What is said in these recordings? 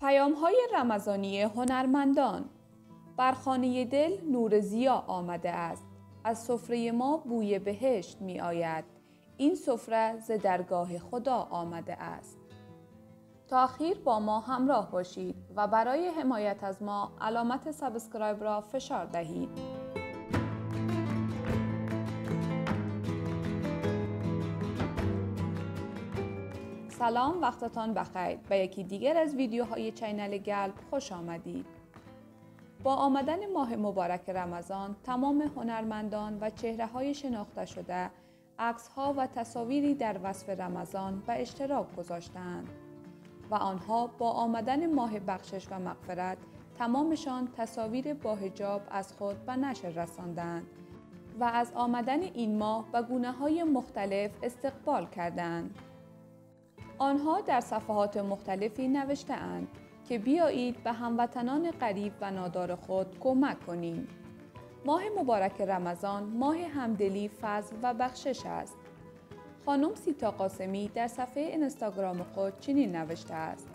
پیام های رمضانی هنرمندان. بر خانه دل نور زیا آمده است. از سفره ما بوی بهشت می آید این سفره ز درگاه خدا آمده است. تاخیر با ما همراه باشید و برای حمایت از ما علامت سابسکرایب را فشار دهید. سلام وقتتان بخیر به یکی دیگر از ویدیوهای چینل گلب خوش آمدید. با آمدن ماه مبارک رمضان تمام هنرمندان و چهره های شناخته شده عکس ها و تصاویری در وصف رمضان به اشتراک گذاشتند و آنها با آمدن ماه بخشش و مغفرت تمامشان تصاویر با هجاب از خود به نشر رساندند و از آمدن این ماه به گونه های مختلف استقبال کردند. آنها در صفحات مختلفی نوشته اند که بیایید به هموطنان غریب و نادار خود کمک کنیم. ماه مبارک رمضان ماه همدلی، فضل و بخشش است. خانم سیتا قاسمی در صفحه اینستاگرام خود چنین نوشته است.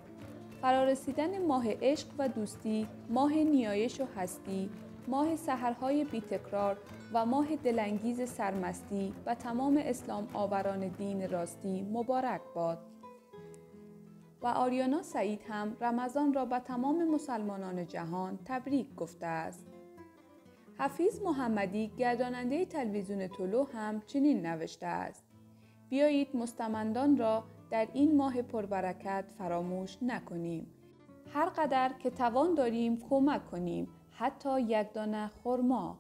فرارسیدن ماه عشق و دوستی، ماه نیایش و هستی، ماه سحرهای بیتکرار و ماه دلانگیز سرمستی و تمام اسلام آوران دین راستی مبارک باد. و آریانا سعید هم رمضان را به تمام مسلمانان جهان تبریک گفته است. حفیظ محمدی گرداننده تلویزیون طلو هم چنین نوشته است. بیایید مستمندان را در این ماه پربرکت فراموش نکنیم. هر قدر که توان داریم کمک کنیم حتی یک دانه خرما.